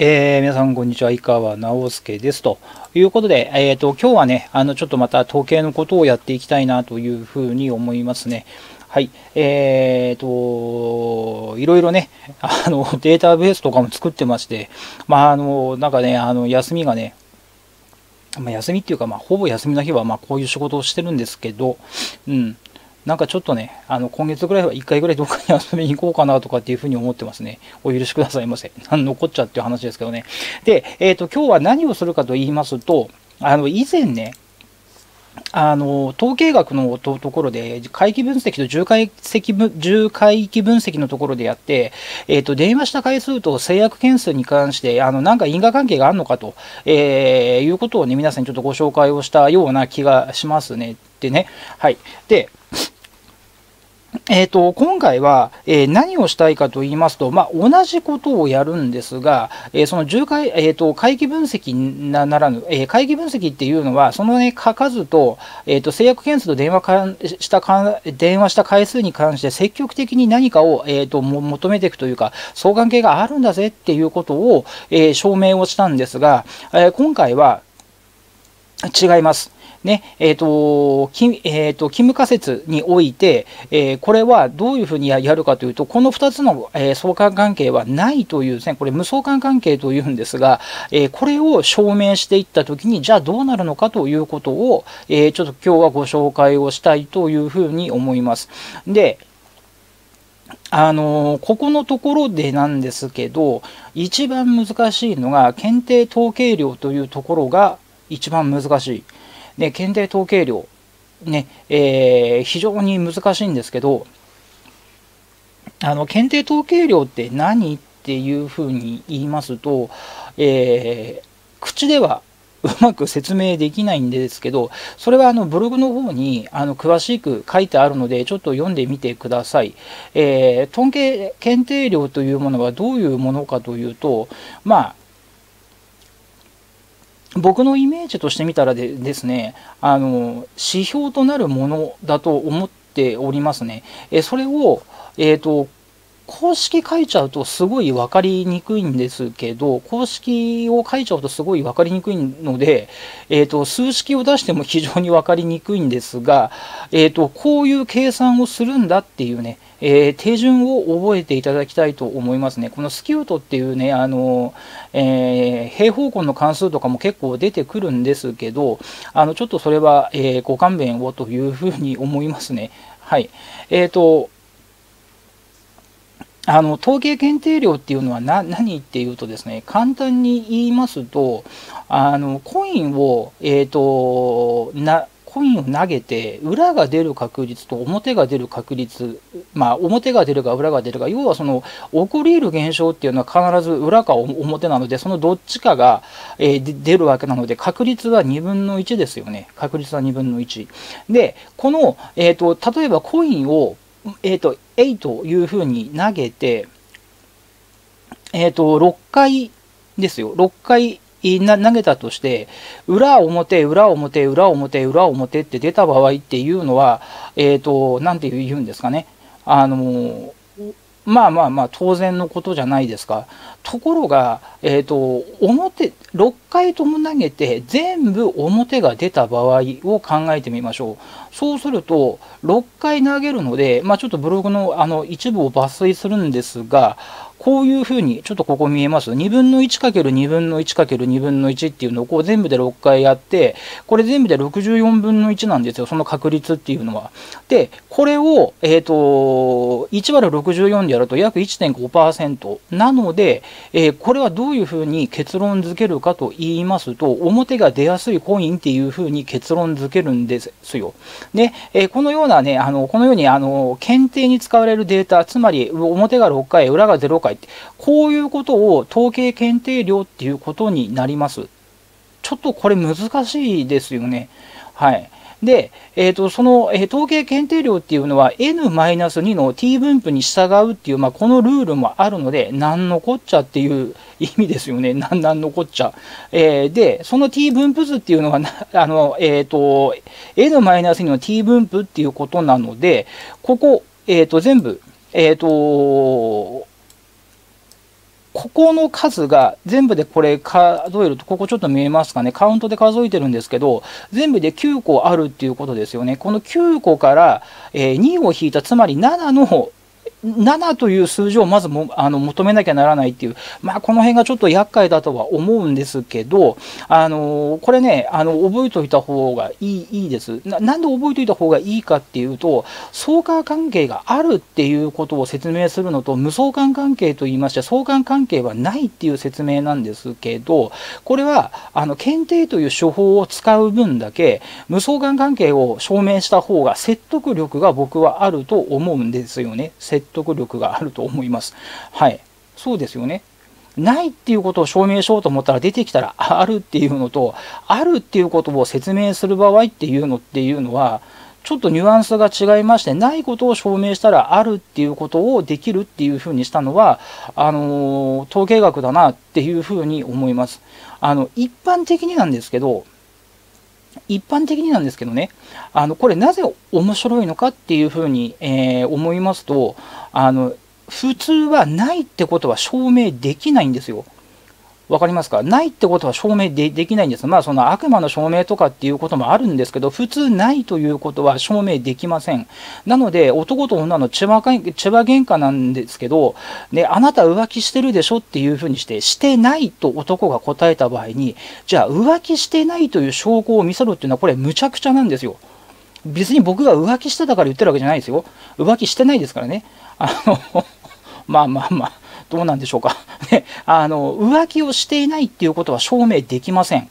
えー、皆さん、こんにちは。井川直介です。ということで、えっ、ー、と、今日はね、あの、ちょっとまた統計のことをやっていきたいなというふうに思いますね。はい。えっ、ー、と、いろいろね、あの、データベースとかも作ってまして、まあ、あの、なんかね、あの、休みがね、まあ、休みっていうか、まあ、ほぼ休みの日は、まあ、こういう仕事をしてるんですけど、うん。なんかちょっとね、あの、今月ぐらいは1回ぐらいどっかに遊びに行こうかなとかっていうふうに思ってますね。お許しくださいませ。残っちゃっていう話ですけどね。で、えっ、ー、と、今日は何をするかと言いますと、あの、以前ね、あの統計学のところで、回帰分析と重回積重回帰分析のところでやって、えーと、電話した回数と制約件数に関して、あのなんか因果関係があるのかと、えー、いうことをね、皆さんにちょっとご紹介をしたような気がしますね。でね、はい。で、えーと、今回は、えー、何をしたいかと言いますと、まあ、同じことをやるんですが、えー、その重回、えーと、回帰分析ならぬ、えー、回帰分析っていうのは、その、ね、数と,、えーと、制約件数と電話かしたか電話した回数に関して積極的に何かを、えー、と求めていくというか、相関係があるんだぜっていうことを、え証明をしたんですが、え今回は違います。ね、えっ、ー、と、キえーと、キム仮説において、えー、これはどういうふうにやるかというと、この2つの、え、相関関係はないというですね、これ無相関関係というんですが、え、これを証明していったときに、じゃあどうなるのかということを、え、ちょっと今日はご紹介をしたいというふうに思います。で、あのここのところでなんですけど、一番難しいのが、検定統計量というところが一番難しい。ね、検定統計量、ねえー、非常に難しいんですけど、あの検定統計量って何っていうふうに言いますと、えー、口ではうまく説明できないんですけど、それはあのブログの方にあの詳しく書いてあるので、ちょっと読んでみてください。えー、統計検定量というものはどういうものかというと、まあ、僕のイメージとしてみたらでですね、あの、指標となるものだと思っておりますね。えそれを、え、ー、と、公式書いちゃうとすごい分かりにくいんですけど、公式を書いちゃうとすごい分かりにくいので、え、ー、と、数式を出しても非常に分かりにくいんですが、えっ、ー、と、こういう計算をするんだっていうね、えー、手順を覚えていただきたいと思いますね。このスキュートっていうね、あの、えー、平方根の関数とかも結構出てくるんですけど、あの、ちょっとそれは、えー、ご勘弁をというふうに思いますね。はい。えっ、と、あの統計検定量っていうのは何っていうとですね簡単に言いますとあのコインを、えーと、なコインを投げて裏が出る確率と表が出る確率まあ表が出るか裏が出るか要はその起こり得る現象っていうのは必ず裏か表なのでそのどっちかが、えー、出るわけなので確率は2分の1ですよね確率は2分の1でこの、えーと例えばコインをえ、ー、と、8というふうに投げて、えっ、ー、と、6回ですよ。6回投げたとして、裏表、裏表、裏表、裏表って出た場合っていうのは、えっ、ー、と、なんて言うんですかね。あの、まあまあまあ当然のことじゃないですか。ところが、えっ、ー、と、表、6回とも投げて全部表が出た場合を考えてみましょう。そうすると、6回投げるので、まあちょっとブログのあの一部を抜粋するんですが、こういうふうに、ちょっとここ見えます ?2 分の 1×2 分の 1×2 分の1っていうのをこう全部で6回やって、これ全部で64分の1なんですよ、その確率っていうのは。で、これを、えっ、ー、と、1割64でやると約1.5%なので、えー、これはどういうふうに結論付けるかと言いますと、表が出やすいコインっていうふうに結論付けるんですよ。で、えー、このようなね、あの、このように、あの、検定に使われるデータ、つまり表が6回、裏が0回、会って、こういうことを統計検定量っていうことになります。ちょっとこれ難しいですよね。はい。で、えーと、その、えー、統計検定量っていうのは n-2 の t 分布に従うっていう、まあ、このルールもあるので、なんのこっちゃっていう 意味ですよね。なん、なんのこっちゃ。えー、で、その t 分布図っていうのは、あの、えっ、ー、と、n-2 の t 分布っていうことなので、ここ、えっ、ー、と、全部、えっ、と、ここの数が全部でこれ数えると、ここちょっと見えますかね、カウントで数えてるんですけど、全部で9個あるっていうことですよね。この9個から、え、2を引いた、つまり7の7という数字をまずもあの求めなきゃならないっていう、まあ、この辺がちょっと厄介だとは思うんですけど、あのこれね、あの覚えておいた方がいいいいですな。なんで覚えておいた方がいいかっていうと、相関関係があるっていうことを説明するのと、無相関関係と言いまして、相関関係はないっていう説明なんですけど、これはあの検定という手法を使う分だけ、無相関関係を証明した方が説得力が僕はあると思うんですよね。説得力があると思います。はい。そうですよね。ないっていうことを証明しようと思ったら出てきたらあるっていうのと、あるっていうことを説明する場合っていうのっていうのは、ちょっとニュアンスが違いまして、ないことを証明したらあるっていうことをできるっていうふうにしたのは、あの統計学だなっていうふうに思います。あの、一般的になんですけど、一般的になんですけどね、あのこれなぜ面白いのかっていうふうに、えー、思いますとあの、普通はないってことは証明できないんですよ。わかりますか？ないってことは証明できないんです。まあ、その悪魔の証明とかっていうこともあるんですけど、普通ないということは証明できません。なので、男と女の千葉千葉喧嘩なんですけど、ね、あなた浮気してるでしょっていうふうにして、してないと男が答えた場合に、じゃあ浮気してないという証拠を見せろっていうのは、これむちゃくちゃなんですよ。別に僕が浮気してたから言ってるわけじゃないですよ。浮気してないですからね。あのまあまあまあ。どうなんでしょうか。ね、あの、浮気をしていないっていうことは証明できません。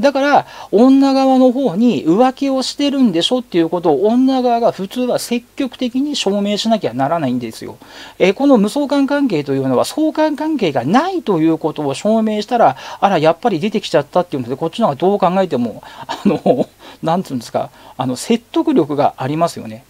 だから、女側の方に浮気をしてるんでしょっていうことを女側が普通は積極的に証明しなきゃならないんですよ。えこの無相関関係というのは相関関係がないということを証明したら、あら、やっぱり出てきちゃったっていうので、こっちの方がどう考えても、あの、なんていうんですか、あの、説得力がありますよね。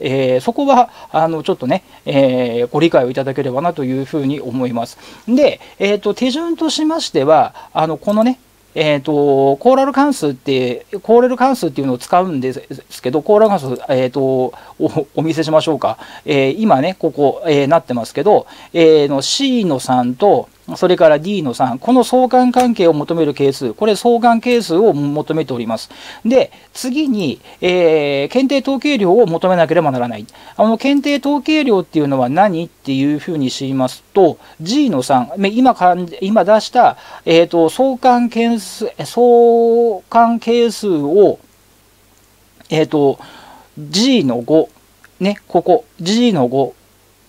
えー、そこはあのちょっとね、えー、ご理解をいただければなというふうに思います。で、えーと、手順としましては、あのこのね、えーと、コーラル関数って、コーラル関数っていうのを使うんですけど、コーラル関数、えーと、おお見せしましょうか。えー、今ね、ここ、えー、なってますけど、えー、の C の3と、それから D の3、この相関関係を求める係数、これ相関係数を求めております。で、次に、えー、検定統計量を求めなければならない。あの、検定統計量っていうのは何っていうふうに知りますと、G の3、今か今出した、えーと、相関係数、相関係数を、えっ、ー、と、G の5、ね、ここ、G の5、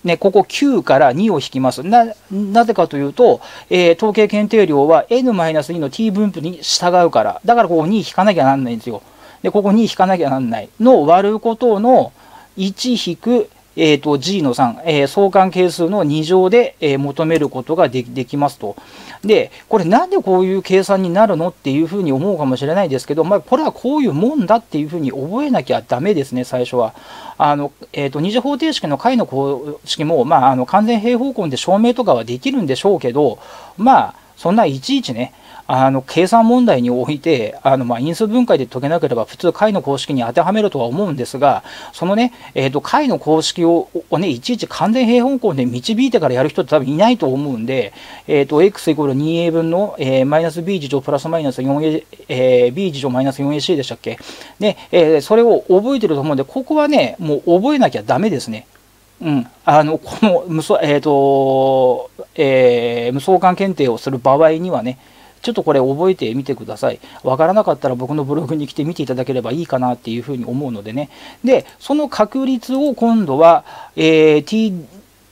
ね、ここ9から2を引きます。な、なぜかというと、えー、統計検定量は n-2 の t 分布に従うから。だからここ2引かなきゃなんないんですよ。で、ここ2引かなきゃなんないの割ることの1引くえーと、G の3、えー、相関係数の2乗で、えー、求めることができますと。で、これなんでこういう計算になるのっていうふうに思うかもしれないですけど、まあ、これはこういうもんだっていうふうに覚えなきゃダメですね、最初は。あの、えっ、ー、と、二次方程式の解の公式も、まあ、あの、完全平方根で証明とかはできるんでしょうけど、まあ、そんないちいちね、あの計算問題において、あのまあ因数分解で解けなければ普通解の公式に当てはめるとは思うんですが、そのね、えー、と解の公式ををね、いちいち完全平方根で導いてからやる人って多分いないと思うんで、え、ー、と、x イコール 2a 分の、えー、マイナス b 次乗プラスマイナス 4a、えー、b 次乗マイナス 4ac でしたっけ？で、えー、それを覚えてると思うんで、ここはね、もう覚えなきゃダメですね。うん、あのこの無相,、えーとえー、無相関検定をする場合にはね、ちょっとこれ覚えてみてください。わからなかったら僕のブログに来て見ていただければいいかなっていうふうに思うのでね。で、その確率を今度は、えー、t,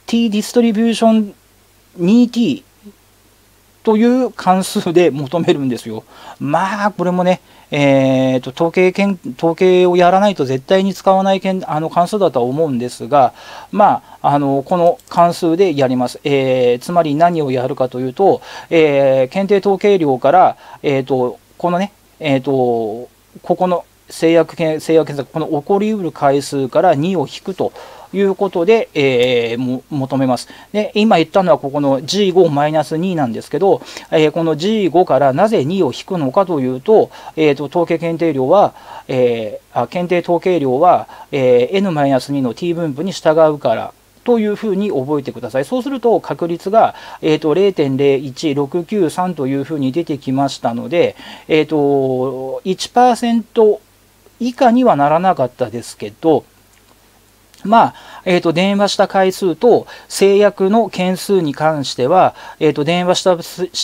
t ディストリビューション 2t という関数で求めるんですよ。まあ、これもね、えーと、統計統計をやらないと絶対に使わないあの関数だとは思うんですが、まあ、あのこの関数でやります、えー、つまり何をやるかというと、えー、検定統計量から、えーと、このね、えーと、ここの制約制約検索この起こりうる回数から2を引くということで、えー、求めます。で今言ったのはここの G5-2 なんですけど、えー、この G5 からなぜ2を引くのかというと、えーと、統計検定量は、えー、あ検定統計量は、えー、N-2 の t 分布に従うからというふうに覚えてください。そうすると確率が、えーと、0.01693というふうに出てきましたので、えーと、1%以下にはならなかったですけど、まあ、えっ、ー、と、電話した回数と制約の件数に関しては、えっ、ー、と、電話した、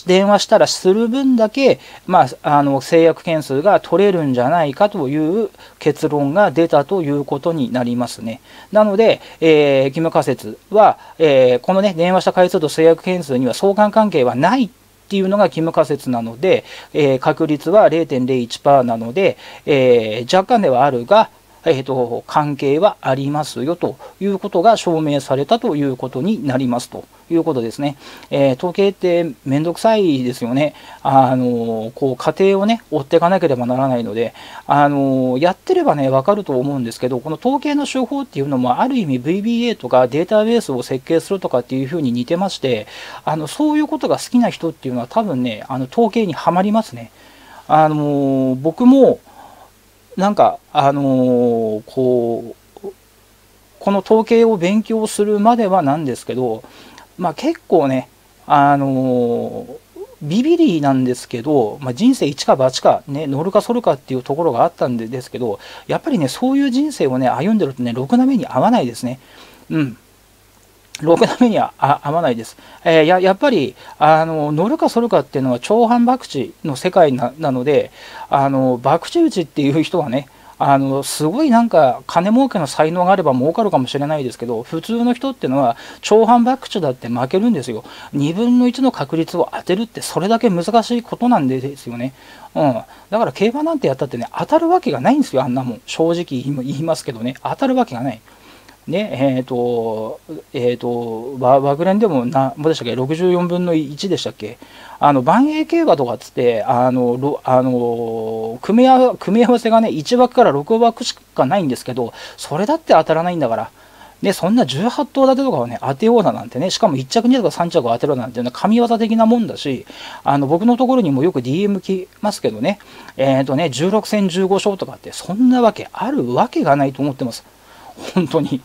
電話したらする分だけ、まあ、あの、制約件数が取れるんじゃないかという結論が出たということになりますね。なので、えー、義務仮説は、えー、このね、電話した回数と制約件数には相関関係はないっていうのが義務仮説なので、えー、確率は0.01%なので、えー、若干ではあるが、えーと、関係はありますよということが証明されたということになりますということですね。えー、統計ってめんどくさいですよね。あのこう過程をね追っていかなければならないので、あのやってればね分かると思うんですけど、この統計の手法っていうのもある意味 VBA とかデータベースを設計するとかっていうふうに似てまして、あのそういうことが好きな人っていうのは多分ねあの統計にはまりますね。あの僕もなんか、あのー、こう、この統計を勉強するまではなんですけど、まあ、結構ね、あのー、ビビリなんですけど、まあ、人生一か八か、ね、乗るか反るかっていうところがあったんですけど、やっぱりね、そういう人生をね、歩んでるとね、ろくな目に合わないですね。うん。ろくな目には合わないです。えー、ややっぱりあの乗るか反るかっていうのは長反博打の世界なのであの博打打ちっていう人はねあのすごいなんか金儲けの才能があれば儲かるかもしれないですけど普通の人っていうのは長反博打だって負けるんですよ。2分の1の確率を当てるってそれだけ難しいことなんですよね、うん、だから競馬なんてやったってね当たるわけがないんですよあんなもん。正直言いますけどね当たるわけがない。ねえっ、ー、と、えっ、ー、と、和グレンでもな、もでしたっけ、64分の1でしたっけ、あの、万栄競馬とかっつって、あの、あの組み合わ組み合わせがね、1枠から6枠しかないんですけど、それだって当たらないんだから。で、そんな18頭立てとかをね、当てようだなんてね、しかも1着、2着、3着を当てろなんていうのは神業的なもんだし、あの、僕のところにもよく DM 来ますけどね、えっ、ー、とね、16戦15勝とかって、そんなわけあるわけがないと思ってます。本当に。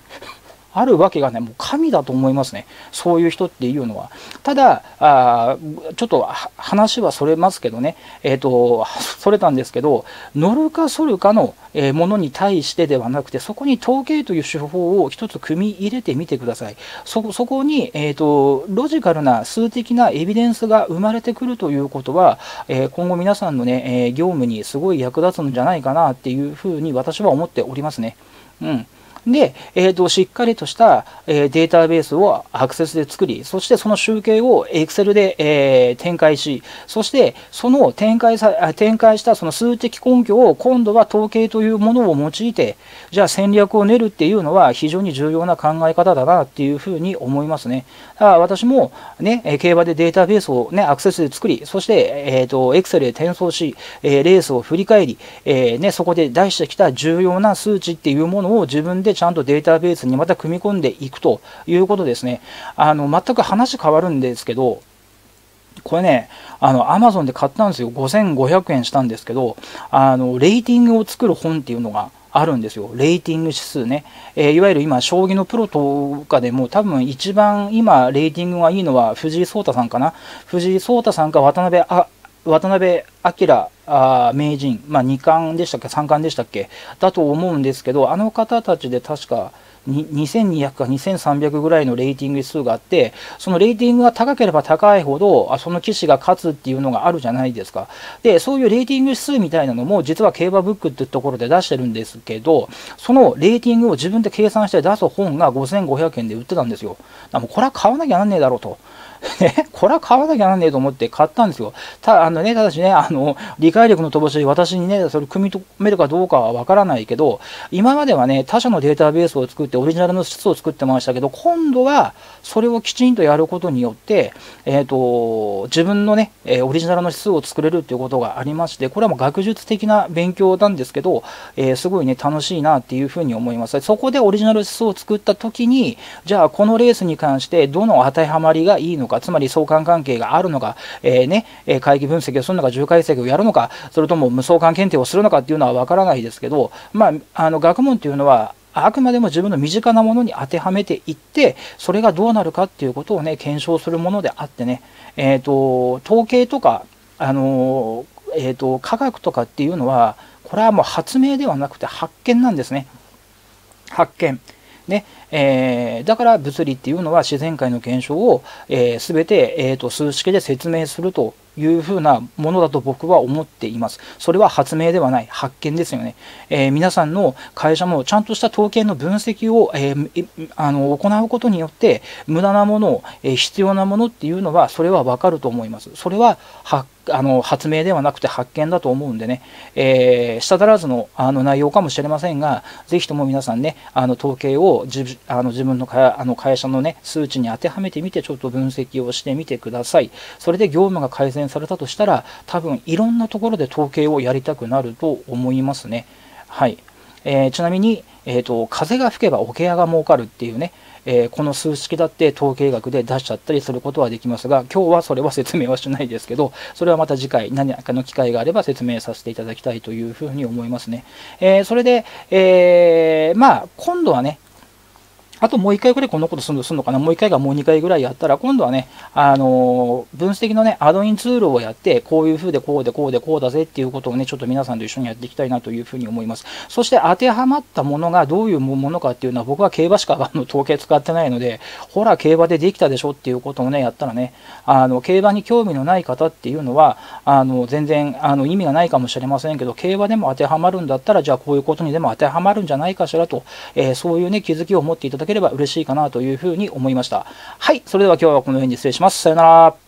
あるわけがね、もう神だと思いますね。そういう人っていうのは。ただ、あちょっと話はそれますけどね、えっ、ー、と、それたんですけど、乗るか反るかのものに対してではなくて、そこに統計という手法を一つ組み入れてみてください。そそこに、えっ、ー、と、ロジカルな数的なエビデンスが生まれてくるということは、えー、今後皆さんのね、え業務にすごい役立つんじゃないかなっていうふうに私は思っておりますね。うん。で、えーと、しっかりとした、えー、データベースをアクセスで作り、そしてその集計を Excel で、えー、展開し、そしてその展開さ展開したその数的根拠を今度は統計というものを用いて、じゃあ戦略を練るっていうのは非常に重要な考え方だなっていうふうに思いますね。だから私も、ね、競馬でデータベースを、ね、アクセスで作り、そして、えーと、Excel で転送し、えー、レースを振り返り、えーね、そこで出してきた重要な数値っていうものを自分ででちゃんとデータベースにまた組み込んでいくということですね。あの、全く話変わるんですけど、これね、あの、アマゾンで買ったんですよ。5500円したんですけど、あの、レーティングを作る本っていうのがあるんですよ。レーティング指数ね。えー、いわゆる今、将棋のプロとかでも多分一番今、レーティングがいいのは藤井聡太さんかな。藤井聡太さんか渡辺渡辺明あ名人、まあ、2冠でしたっけ、3冠でしたっけ、だと思うんですけど、あの方たちで確か2200か2300ぐらいのレーティング数があって、そのレーティングが高ければ高いほど、あその棋士が勝つっていうのがあるじゃないですか。で、そういうレーティング指数みたいなのも、実は競馬ブックっていうところで出してるんですけど、そのレーティングを自分で計算して出す本が5500円で売ってたんですよ。だもうこれは買わなきゃなんねえだろうと。ね、これは買わなきゃなんねえと思って買ったんですよ。たあのね、ただしね、あの、理解力の乏しい私にね、それ組み止めるかどうかはわからないけど、今まではね、他社のデータベースを作ってオリジナルの質を作ってましたけど、今度はそれをきちんとやることによって、えっ、ー、と、自分のね、えオリジナルの質を作れるっていうことがありまして、これはもう学術的な勉強なんですけど、えー、すごいね、楽しいなっていうふうに思います。そこでオリジナル質を作った時に、じゃあこのレースに関してどの当てはまりがいいのか、かつまり相関関係があるのか、えー、ね、会議分析をするのか、重解析をやるのか、それとも無相関検定をするのかっていうのは分からないですけど、まあ、あの学問っていうのは、あくまでも自分の身近なものに当てはめていって、それがどうなるかっていうことをね、検証するものであってね、え、ー、と、統計とか、あのえっ、ー、と、科学とかっていうのは、これはもう発明ではなくて発見なんですね。発見。ね。えー、だから物理っていうのは自然界の現象を、えー、全て、えーと、数式で説明するというふうなものだと僕は思っています。それは発明ではない、発見ですよね。えー、皆さんの会社もちゃんとした統計の分析を、えー、あの行うことによって、無駄なもの、えー、必要なものっていうのは、それはわかると思います。それは発あの発明ではなくて発見だと思うんでね、えー、舌足らずのあの内容かもしれませんが、ぜひとも皆さんね、あの統計を自あの自分のかあの会社のね、数値に当てはめてみて、ちょっと分析をしてみてください。それで業務が改善されたとしたら、多分いろんなところで統計をやりたくなると思いますね。はい。えー、ちなみに、えーと、風が吹けば桶屋が儲かるっていうね、えー、この数式だって統計学で出しちゃったりすることはできますが、今日はそれは説明はしないですけど、それはまた次回何かの機会があれば説明させていただきたいというふうに思いますね。えー、それで、えー、まあ、今度はね、あともう1回ぐらいこのことするのかな、もう1回がもう2回ぐらいやったら、今度はね、あの分析のね、アドインツールをやって、こういう風でこうでこうでこうだぜっていうことをね、ちょっと皆さんと一緒にやっていきたいなというふうに思います。そして当てはまったものがどういうものかっていうのは、僕は競馬しかあの統計使ってないので、ほら、競馬でできたでしょっていうことをね、やったらね、あの競馬に興味のない方っていうのは、あの全然あの意味がないかもしれませんけど、競馬でも当てはまるんだったら、じゃあこういうことにでも当てはまるんじゃないかしらと、えー、そういうね、気づきを持っていただきければ嬉しいかなというふうに思いました。はい、それでは今日はこの辺に失礼します。さよなら。